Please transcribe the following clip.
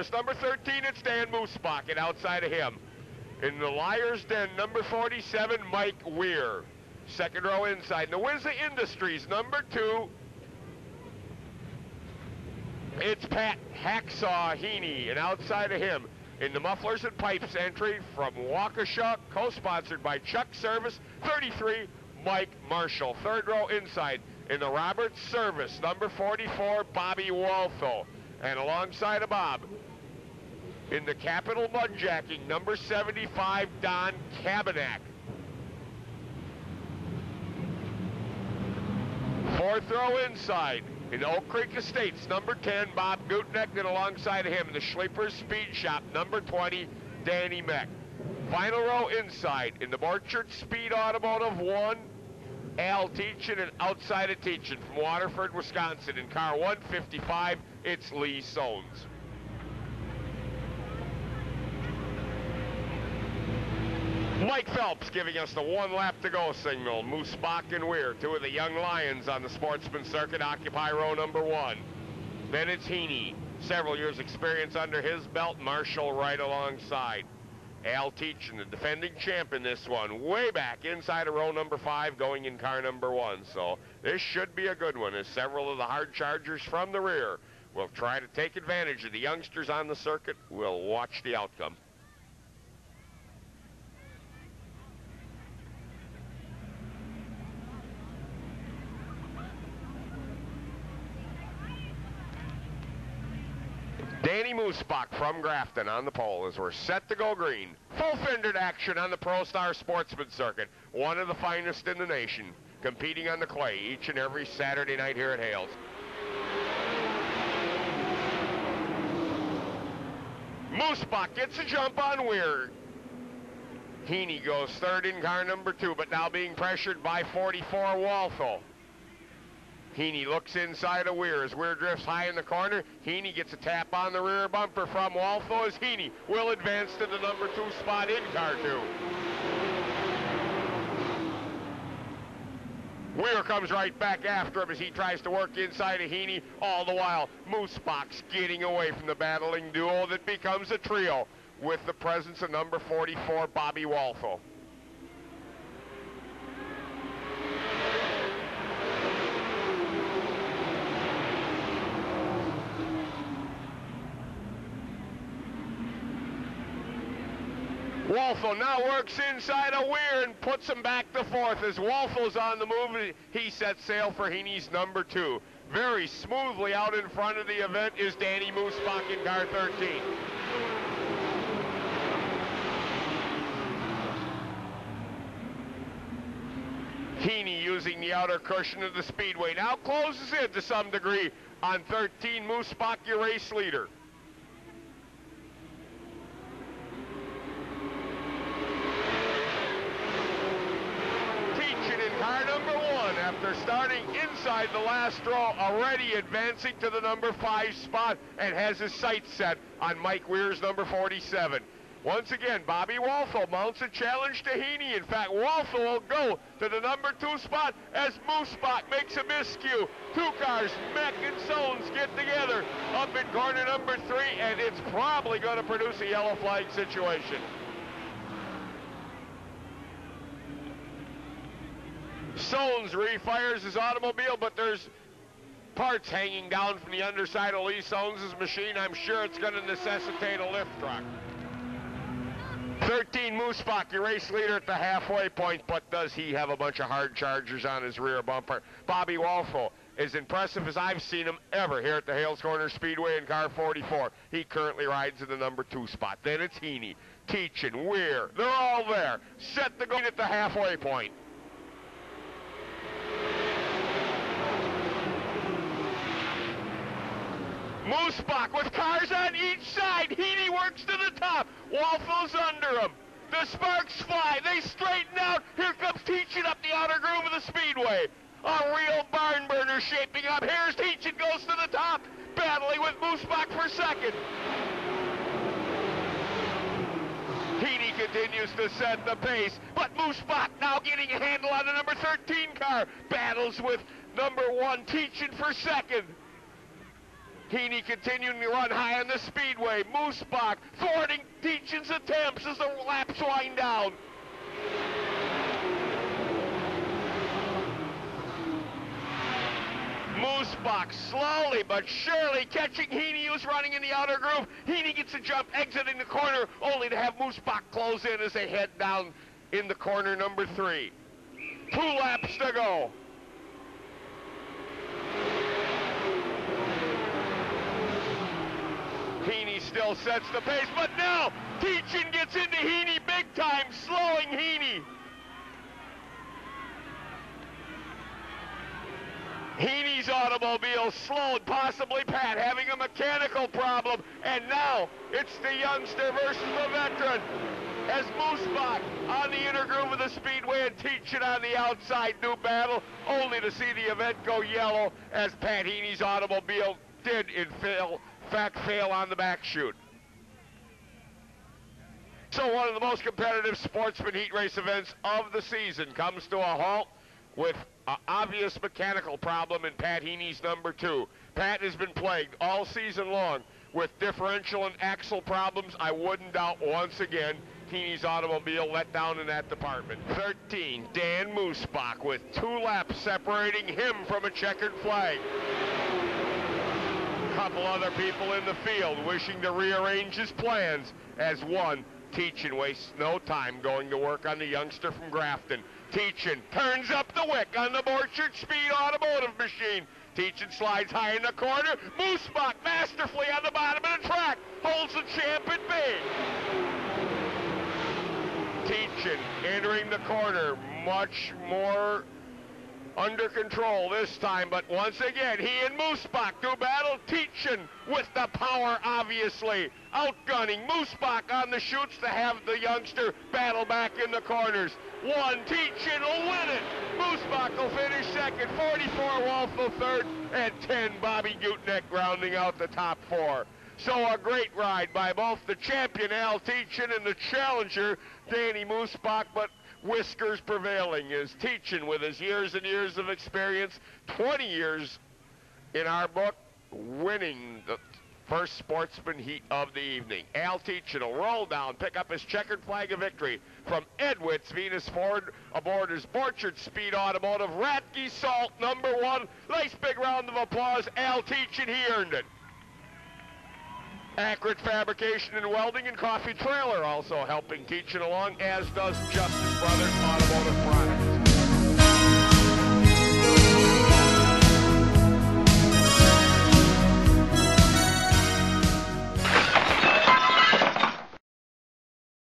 service, number 13, it's Dan Moosebach, and outside of him, in the Liar's Den, number 47, Mike Weir. Second row inside. In the Wizza Industries, number two, it's Pat Hacksaw Heaney, and outside of him, in the Mufflers and Pipes entry from Waukesha, co-sponsored by Chuck Service, 33, Mike Marshall. Third row inside, in the Roberts Service, number 44, Bobby Waltho. And alongside of Bob, in the Capital Mudjacking, number 75, Don Kabanak. Fourth row inside, in Oak Creek Estates, number 10, Bob Gutneck, and alongside him, in the Schleeper Speed Shop, number 20, Danny Meck. Final row inside, in the Borchert Speed Automotive 1, Al Teachin, and outside of Teachin from Waterford, Wisconsin, in car 155, it's Lee Sones. Mike Phelps giving us the one lap to go signal. Moose and Weir, two of the young lions on the sportsman circuit, occupy row number one. Then it's Heaney, several years experience under his belt, Marshall right alongside. Al Teachin, the defending champ in this one, way back inside of row number five, going in car number one. So this should be a good one, as several of the hard chargers from the rear will try to take advantage of the youngsters on the circuit. We'll watch the outcome. Danny Moosebach from Grafton on the pole as we're set to go green. Full fendered action on the Pro Star Sportsman Circuit, one of the finest in the nation, competing on the clay each and every Saturday night here at Hales. Moosebach gets a jump on Weir. Heaney goes third in car number two, but now being pressured by 44 Walthall. Heaney looks inside of Weir as Weir drifts high in the corner. Heaney gets a tap on the rear bumper from Waltho as Heaney will advance to the number two spot in car two. Weir comes right back after him as he tries to work inside of Heaney. All the while, Moosebach's getting away from the battling duo that becomes a trio with the presence of number 44, Bobby Waltho. Walfel now works inside a Weir and puts him back to fourth as Walfel's on the move. He sets sail for Heaney's number two. Very smoothly out in front of the event is Danny Moosebach in car 13. Heaney using the outer cushion of the speedway. Now closes in to some degree on 13. Moosebach, your race leader. Car number after starting inside the last row, already advancing to the number five spot and has his sights set on Mike Weir's number 47. Once again, Bobby Walthall mounts a challenge to Heaney. In fact, Walthall will go to the number two spot as Moosebach makes a miscue. Two cars, Meck and Sones get together up in corner number three, and it's probably going to produce a yellow flag situation. Sones refires his automobile, but there's parts hanging down from the underside of Lee Sones' machine. I'm sure it's going to necessitate a lift truck. 13 Moosebach, your race leader at the halfway point, but does he have a bunch of hard chargers on his rear bumper? Bobby Walfo, as impressive as I've seen him ever here at the Hales Corner Speedway in car 44. He currently rides in the number two spot. Then it's Heaney, Teachin, Weir. They're all there. Set the goal at the halfway point. Moosebach with cars on each side. Heaney works to the top. Waffles under him. The sparks fly. They straighten out. Here comes Teachin up the outer groove of the speedway. A real barn burner shaping up. Here's Teachin goes to the top, battling with Moosebach for second. Heaney continues to set the pace, but Moosebach now getting a handle on the number 13 car. Battles with number one Teachin for second. Heaney continuing to run high on the speedway. Moosbach thwarting Teachin's attempts as the laps wind down. Moosbach slowly but surely catching Heaney who's running in the outer groove. Heaney gets a jump exiting the corner only to have Moosbach close in as they head down in the corner number three. Two laps to go. Heaney still sets the pace, but now Teachin gets into Heaney big time, slowing Heaney. Heaney's automobile slowed, possibly Pat having a mechanical problem, and now it's the youngster versus the veteran. As Moosbach on the inner groove of the speedway and Teachin on the outside, new battle, only to see the event go yellow as Pat Heaney's automobile did in fact fail on the back chute. So one of the most competitive sportsman heat race events of the season comes to a halt with an obvious mechanical problem in Pat Heaney's number two. Pat has been plagued all season long with differential and axle problems. I wouldn't doubt once again Heaney's automobile let down in that department. 13, Dan Moosbach with two laps separating him from a checkered flag. Couple other people in the field wishing to rearrange his plans as one Teachin wastes no time going to work on the youngster from Grafton. Teachin turns up the wick on the Borchardt Speed Automotive machine. Teachin slides high in the corner. Moosbach masterfully on the bottom of the track holds the champ at bay. Teachin entering the corner much more under control this time, but once again, he and Moosbach do battle. Teachin with the power, obviously. Outgunning Moosbach on the chutes to have the youngster battle back in the corners. One, Teachin will win it. Moosbach will finish second, 44 Walfel third, and 10 Bobby Gutnick rounding out the top four. So a great ride by both the champion Al Teachin and the challenger Danny Moosbach, but whiskers prevailing is Teachin with his years and years of experience, 20 years in our book, winning the first sportsman heat of the evening. Al Teachin will roll down, pick up his checkered flag of victory from Edwitz Venus Ford aboard his Borchardt Speed Automotive Ratke Salt number one. Nice big round of applause. Al Teachin, he earned it. Accurate Fabrication and Welding and Coffee Trailer also helping Teachin along, as does Justice Brothers Automotive Products.